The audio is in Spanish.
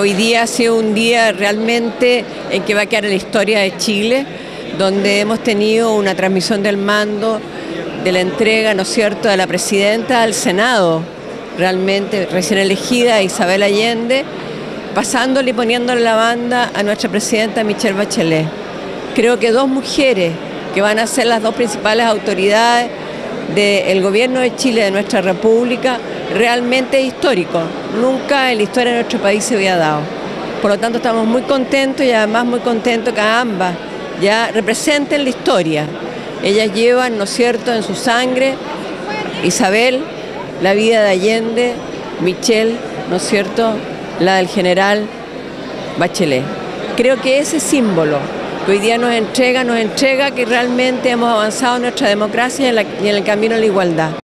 Hoy día ha sido un día realmente en que va a quedar en la historia de Chile, donde hemos tenido una transmisión del mando de la entrega, ¿no es cierto?, de la presidenta al Senado, realmente recién elegida Isabel Allende, pasándole y poniéndole la banda a nuestra presidenta Michelle Bachelet. Creo que dos mujeres que van a ser las dos principales autoridades del gobierno de Chile, de nuestra república, realmente histórico. Nunca en la historia de nuestro país se había dado. Por lo tanto, estamos muy contentos y además muy contentos que ambas ya representen la historia. Ellas llevan, ¿no es cierto?, en su sangre, Isabel, la vida de Allende, Michelle, ¿no es cierto?, la del general Bachelet. Creo que ese símbolo hoy día nos entrega, nos entrega que realmente hemos avanzado en nuestra democracia y en, y en el camino a la igualdad.